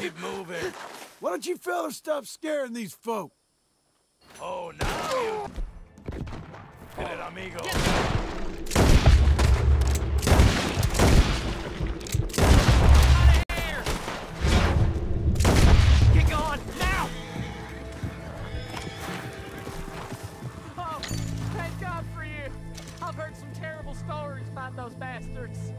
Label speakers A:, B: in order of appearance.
A: Keep moving.
B: Why don't you fellas stop scaring these folk?
A: Oh, now I've heard some terrible stories about those bastards.